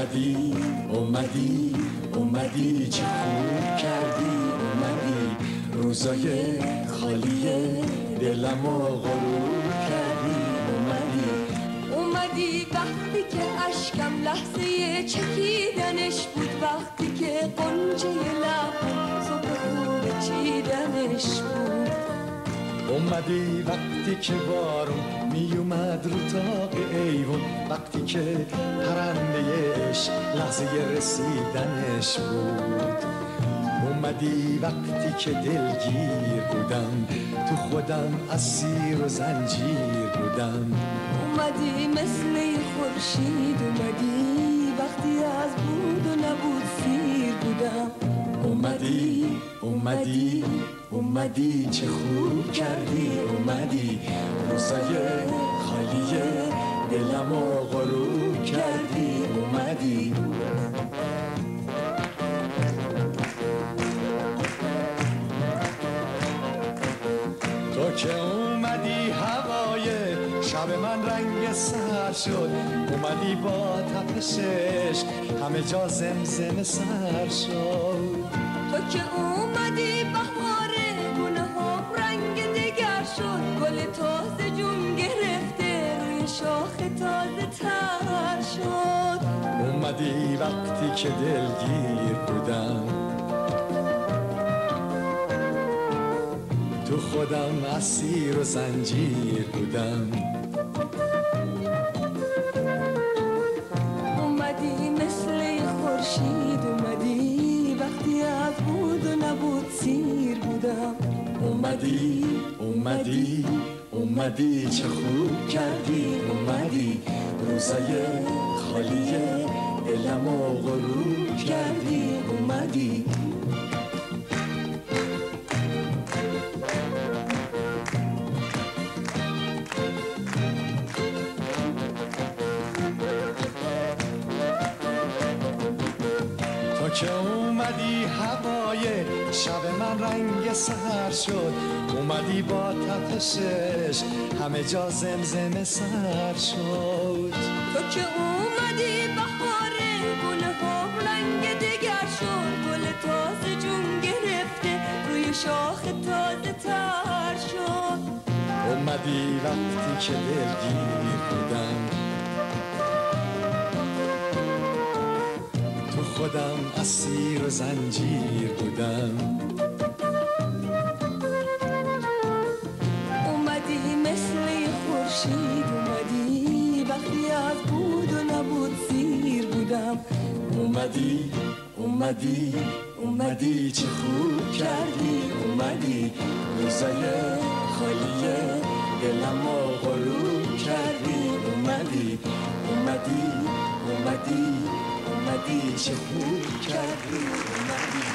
اومدی اومدی اومدی چه خوب کردی اومدی. روزای خالی دلم و غروب کردی اومدی. اومدی وقتی که اشکم لحظه چکیدنش بود وقتی که قنچه لب صبح خوب چیدنش بود. اومدی وقتی که بارون میومد رو تاق ایوون وقتی که پرندهش لحظه رسیدنش بود. اومدی وقتی که دلگیر بودم تو خودم اسیر و زنجیر بودم. اومدی مثل خورشید اومدی اومدی چه خوب کردی؟ اومدی. روزای خالی دلم و غروب کردی. اومدی. تو که اومدی هوای شب من رنگ سر شد. اومدی با تپشش همه جا زمزم سر شد. تو که اومدی بهار اومدی وقتی که دلگیر بودم تو خودم اسیر و زنجیر بودم اومدی مثل خورشید اومدی وقتی از بود و نبود سیر بودم اومدی اومدی اومدی چه خوب کردی اومدی روزای خالی دلم و غروب کردی اومدی. تو که اومدی هوای شب من رنگ سهر شد اومدی با تپشش همه جا زمزم سر شد. تو که اومدی بهار گل ها رنگ دیگر شد گل تازه جون گرفته روی شاخ تازه تر شد. اومدی وقتی که دلگیر بودم. تو خودم اسیر و زنجیر بودم. اومدی مثل خورشید. بودم اومدی اومدی اومدی چه خوب کردی؟ اومدی روزای خالی دلم و غروب کردی. اومدی اومدی اومدی اومدی چه خوب کردی؟ اومدی.